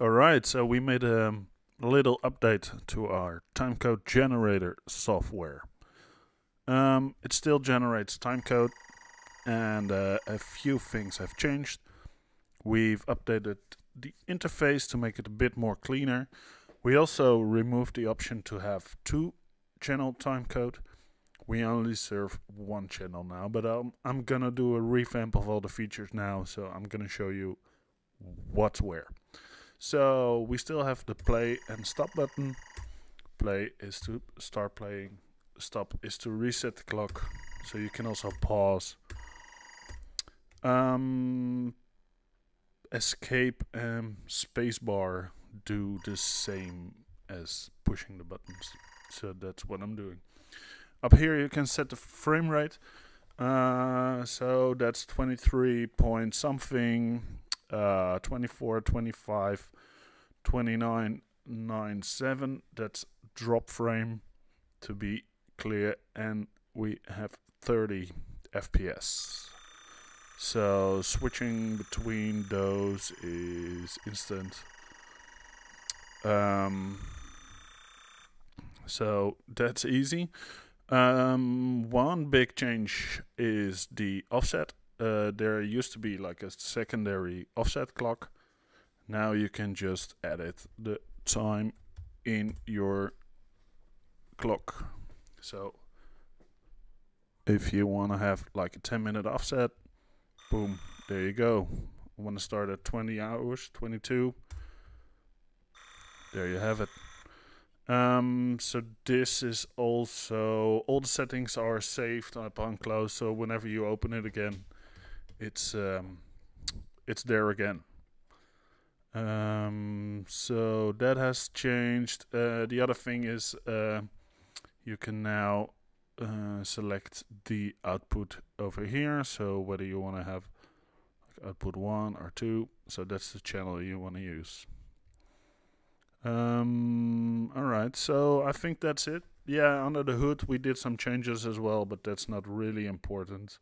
All right, so we made a little update to our timecode generator software. Um, it still generates timecode, and uh, a few things have changed. We've updated the interface to make it a bit more cleaner. We also removed the option to have two channel timecode. We only serve one channel now, but um, I'm gonna do a revamp of all the features now, so I'm gonna show you what's where. So we still have the play and stop button. Play is to start playing, stop is to reset the clock, so you can also pause. Um, escape and spacebar do the same as pushing the buttons, so that's what I'm doing. Up here you can set the frame rate. Uh, so that's 23 point something, uh, 24, 25, 29, 97. That's drop frame to be clear, and we have 30 FPS. So switching between those is instant. Um, so that's easy. Um, one big change is the offset. Uh, there used to be like a secondary offset clock. Now you can just edit the time in your clock. So if you want to have like a 10 minute offset, boom, there you go. Want to start at 20 hours, 22. There you have it. Um, so this is also all the settings are saved upon close. So whenever you open it again, it's um, it's there again. Um, so that has changed. Uh, the other thing is uh, you can now uh, select the output over here. So whether you want to have output one or two, so that's the channel you want to use. Um, all right, so I think that's it. Yeah, under the hood we did some changes as well, but that's not really important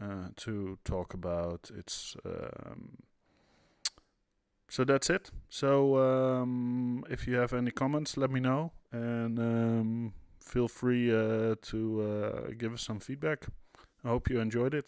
uh, to talk about. It's um, so that's it. So um, if you have any comments, let me know, and um, feel free uh, to uh, give us some feedback. I hope you enjoyed it.